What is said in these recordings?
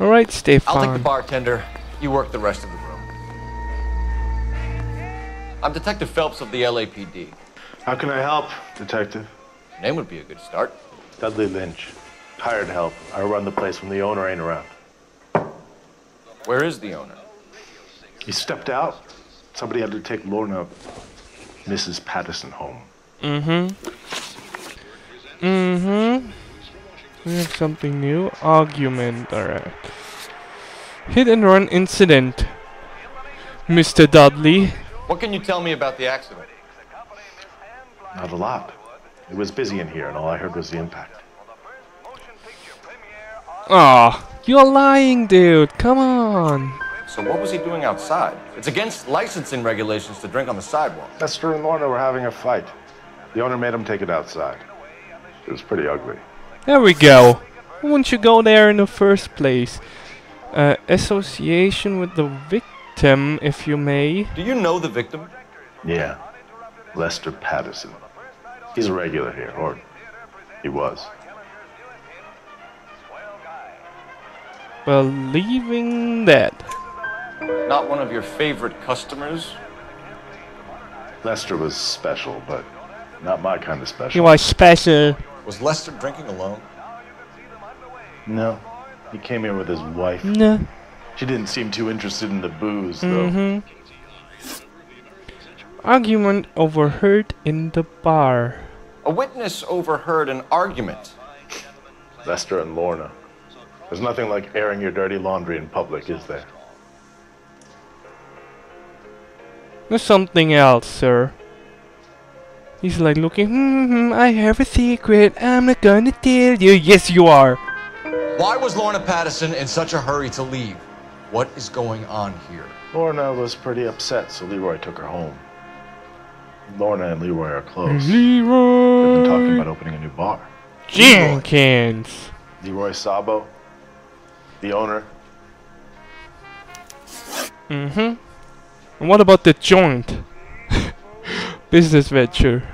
Alright, I'll take the bartender. You work the rest of the room. I'm Detective Phelps of the LAPD. How can I help, Detective? Your name would be a good start. Dudley Lynch. Hired help. I run the place when the owner ain't around. Where is the owner? He stepped out. Somebody had to take Lorna, Mrs. Patterson, home. Mm-hmm. Mm-hmm. We have something new. Argument, alright. Hit and run incident. Mr. Dudley. What can you tell me about the accident? Not a lot. It was busy in here, and all I heard was the impact. Aw, you're lying, dude. Come on. So what was he doing outside? It's against licensing regulations to drink on the sidewalk. Lester and Lorna were having a fight. The owner made him take it outside. It was pretty ugly. There we go. Why wouldn't you go there in the first place? Uh, association with the victim, if you may. Do you know the victim? Yeah. Lester Patterson. He's a regular here, or he was. Believing that. Not one of your favorite customers? Lester was special, but not my kind of special. He special. was special. Was Lester drinking alone? No. He came here with his wife. Nah. She didn't seem too interested in the booze, though. Mm-hmm. Argument overheard in the bar. A witness overheard an argument. Lester and Lorna. There's nothing like airing your dirty laundry in public, is there? There's something else, sir. He's like looking, hmm, hmm, I have a secret. I'm not gonna tell you. Yes, you are. Why was Lorna Patterson in such a hurry to leave? What is going on here? Lorna was pretty upset, so Leroy took her home. Lorna and Leroy are close. Leroy! They've been talking about opening a new bar. Jenkins. Leroy Sabo, the owner. Mm-hmm. And what about the joint? Business venture.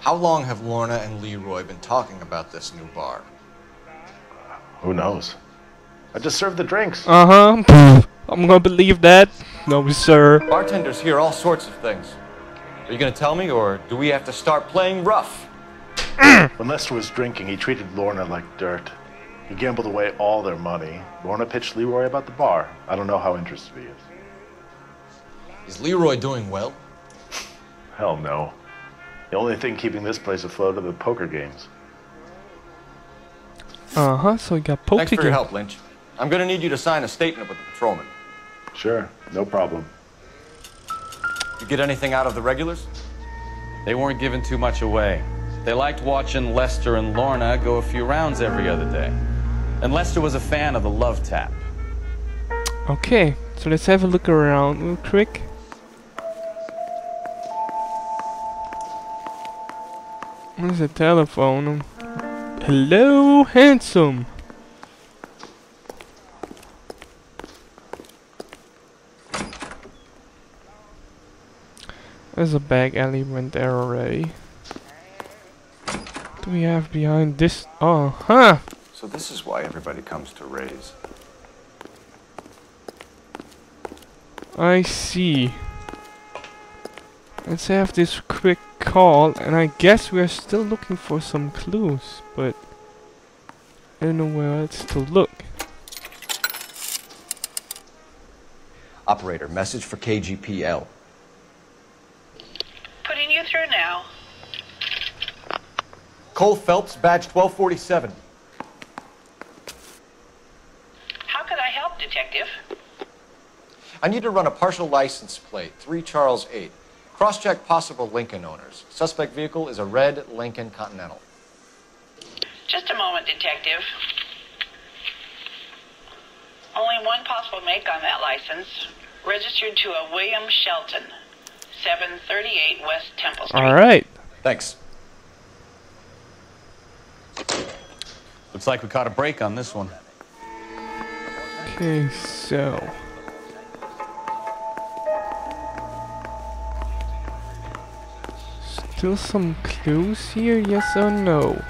How long have Lorna and Leroy been talking about this new bar? Who knows? I just served the drinks. Uh-huh. I'm gonna believe that. No, sir. Bartenders hear all sorts of things. Are you gonna tell me, or do we have to start playing rough? When Lester was drinking, he treated Lorna like dirt. He gambled away all their money. Lorna pitched Leroy about the bar. I don't know how interested he is. Is Leroy doing well? Hell no. The only thing keeping this place afloat are the poker games. Uh-huh, so we got poker Thanks for your help, Lynch. I'm gonna need you to sign a statement with the patrolman. Sure, no problem. You get anything out of the regulars? They weren't giving too much away. They liked watching Lester and Lorna go a few rounds every other day. And Lester was a fan of the love tap. Okay, so let's have a look around real quick. There's a telephone. Hello, handsome. There's a back element there already. What do we have behind this? Oh, huh. So this is why everybody comes to Ray's. I see. Let's have this quick call, and I guess we're still looking for some clues, but I don't know where else to look. Operator, message for KGPL. Putting you through now. Cole Phelps, badge 1247. How could I help, Detective? I need to run a partial license plate, 3 Charles 8. Cross-check possible Lincoln owners. Suspect vehicle is a red Lincoln Continental. Just a moment, Detective. Only one possible make on that license. Registered to a William Shelton, 738 West Temple Street. Alright. Thanks. Looks like we caught a break on this one. Okay, so. still some clues here, yes or no?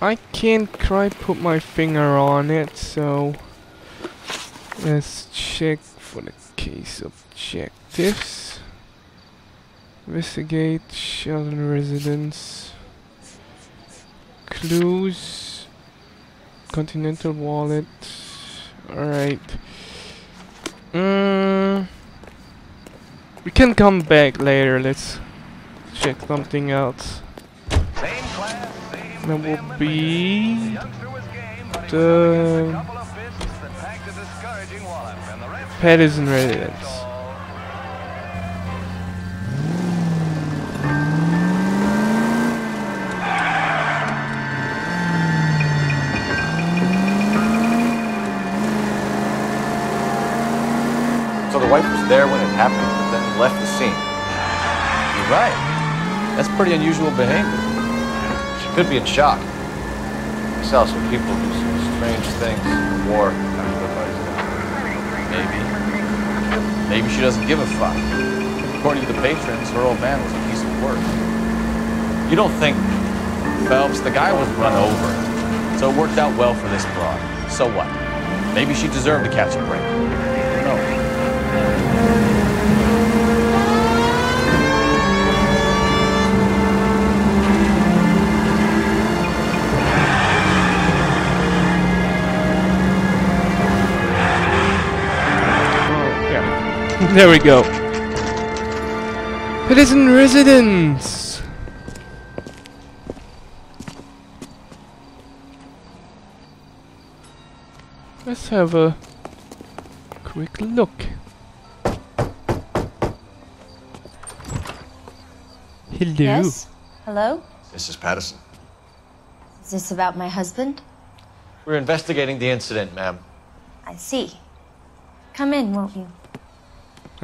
I can't quite put my finger on it, so let's check for the case objectives. Investigate Shelton residence. Clues. Continental wallet. Alright. Mm, we can come back later. Let's check something else. That will be the Patterson residence. There when it happened, but then left the scene. You're right. That's pretty unusual behavior. She could be in shock. Besides, some people do some strange things in war, everybody's gonna. Maybe. Maybe she doesn't give a fuck. According to the patrons, her old man was a piece of work. You don't think Phelps, the guy was run over. So it worked out well for this broad. So what? Maybe she deserved to catch a break. There we go. Patterson residence. Let's have a quick look. Hello. Yes? Hello? Mrs. Patterson? Is this about my husband? We're investigating the incident, ma'am. I see. Come in, won't you?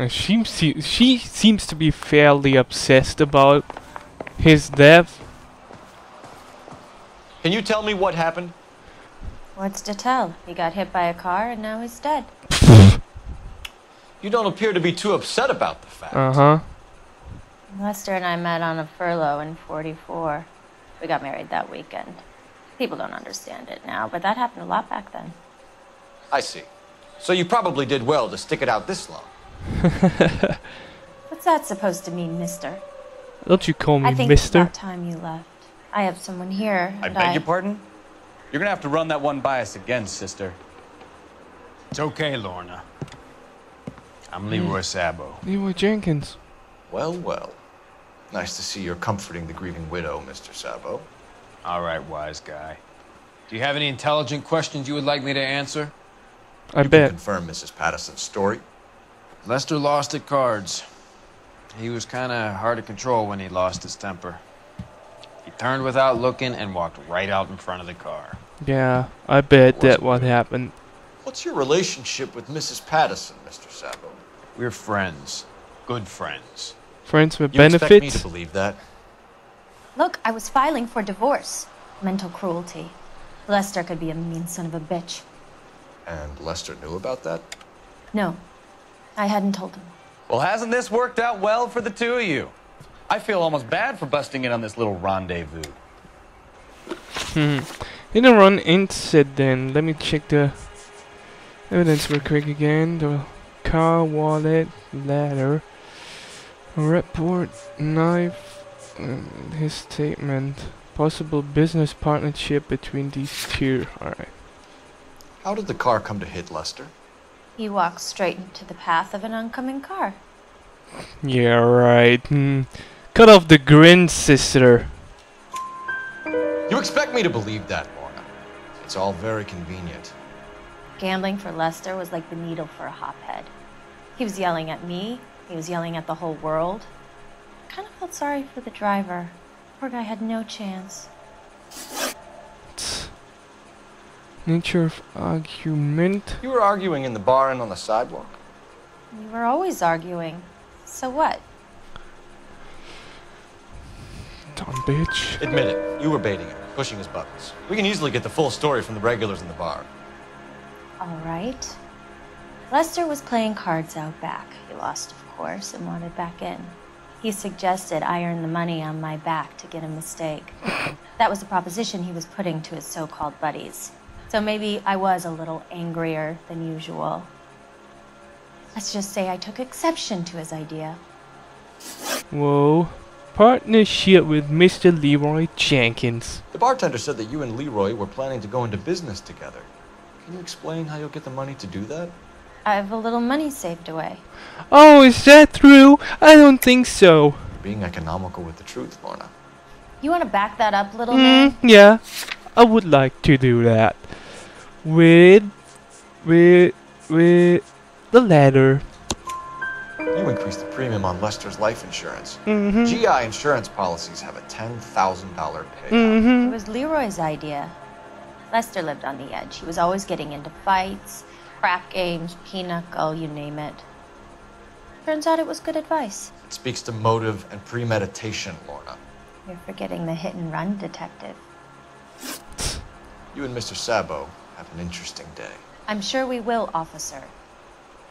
She, se- she seems to be fairly obsessed about his death. Can you tell me what happened? What's to tell? He got hit by a car and now he's dead. You don't appear to be too upset about the fact. Uh huh. Lester and I met on a furlough in 44. We got married that weekend. People don't understand it now, but that happened a lot back then. I see. So you probably did well to stick it out this long. What's that supposed to mean, mister? Don't you call me I think it's Mister? about time you left. I have someone here. I and beg your pardon? You're gonna have to run that one by us again, sister. It's okay, Lorna. I'm Leroy hmm. Sabo. Leroy Jenkins. Well, well. Nice to see you're comforting the grieving widow, Mr. Sabo. All right, wise guy. Do you have any intelligent questions you would like me to answer? I You bet. can confirm Mrs. Patterson's story. Lester lost at cards. He was kind of hard to control when he lost his temper. He turned without looking and walked right out in front of the car. Yeah, I bet that what happened. What's your relationship with Mrs. Patterson, Mr. Sabo? We're friends. Good friends. Friends with You expect me to believe that? Look, I was filing for divorce. Mental cruelty. Lester could be a mean son of a bitch. And Lester knew about that? No, I hadn't told him. Well, hasn't this worked out well for the two of you? I feel almost bad for busting in on this little rendezvous. Hmm. In a run incident, let me check the evidence real quick again. The car, wallet, ladder, report, knife, and his statement. Possible business partnership between these two. Alright. How did the car come to hit Lester? He walked straight into the path of an oncoming car. Yeah, right. Hmm. Cut off the grin, sister. You expect me to believe that, Lorna? It's all very convenient. Gambling for Lester was like the needle for a hophead. He was yelling at me, he was yelling at the whole world. I kind of felt sorry for the driver. Poor guy had no chance. Nature of argument. You were arguing in the bar and on the sidewalk. We were always arguing. So what? Dumb bitch. Admit it, you were baiting him, pushing his buttons. We can easily get the full story from the regulars in the bar. All right. Lester was playing cards out back. He lost, of course, and wanted back in. He suggested I earn the money on my back to get a mistake. That was the proposition he was putting to his so called buddies. So maybe I was a little angrier than usual. Let's just say I took exception to his idea. Whoa. Partnership with Mr. Leroy Jenkins. The bartender said that you and Leroy were planning to go into business together. Can you explain how you'll get the money to do that? I have a little money saved away. Oh, is that true? I don't think so. Being economical with the truth, Lorna. You want to back that up, little Mm, man? yeah. I would like to do that. With with with the ladder. You increased the premium on Lester's life insurance. Mm-hmm. GI insurance policies have a $10,000 payout. Mm-hmm. It was Leroy's idea. Lester lived on the edge. He was always getting into fights, crap games, pinochle, you name it. Turns out it was good advice. It speaks to motive and premeditation, Lorna. You're forgetting the hit and run detective. You and Mr. Sabo have an interesting day. I'm sure we will, officer.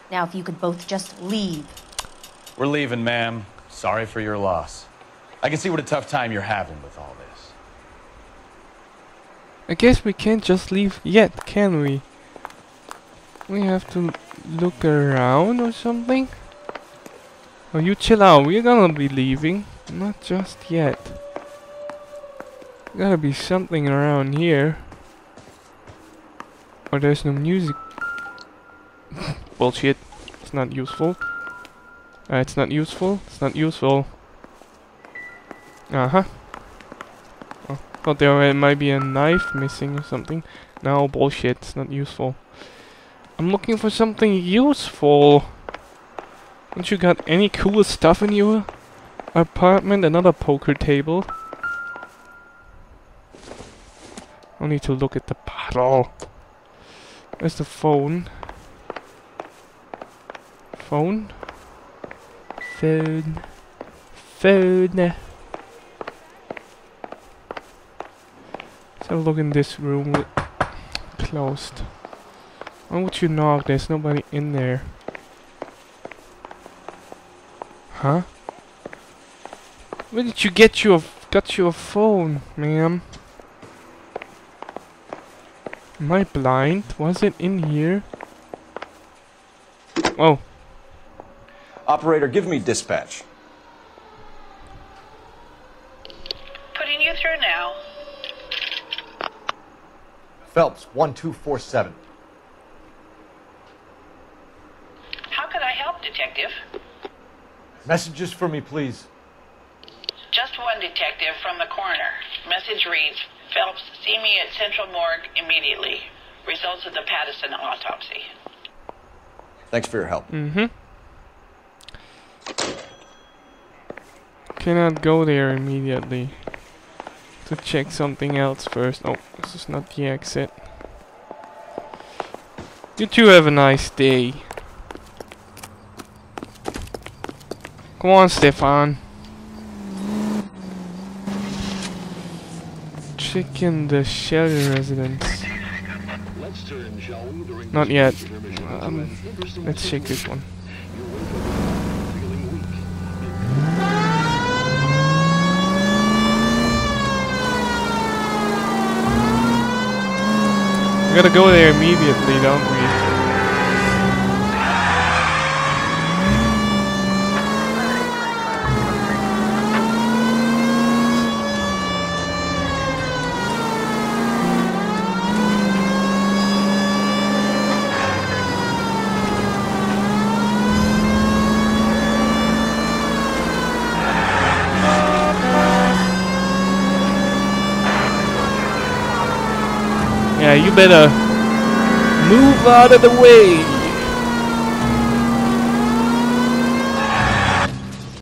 Now, if you could both just leave. We're leaving, ma'am. Sorry for your loss. I can see what a tough time you're having with all this. I guess we can't just leave yet, can we? We have to look around or something? Oh, you chill out. We're gonna be leaving. Not just yet. Gotta be something around here. Or there's no music. Bullshit. It's not useful. Uh, it's not useful. It's not useful. Uh-huh. Oh, thought there uh, might be a knife missing or something. No, bullshit. It's not useful. I'm looking for something useful. Don't you got any cool stuff in your apartment? Another poker table. I need to look at the bottle. Where's the phone? Phone? Phone. Phone. Let's have a look in this room. Closed. Why would you knock? There's nobody in there. Huh? Where did you get your got your phone, ma'am? Am I blind? Was it in here? Oh, Operator, give me dispatch. Putting you through now. Phelps, 1247. How could I help, Detective? Messages for me, please. Just one detective from the coroner. Message reads Phelps, see me at Central Morgue immediately. Results of the Patterson autopsy. Thanks for your help. mm-hmm. Cannot go there immediately. To check something else first. Oh, this is not the exit. You two have a nice day. Come on, Stefan. Chicken the shelter residence. Not yet. Um, let's check this one. We gotta go there immediately, don't we? Yeah, you better move out of the way.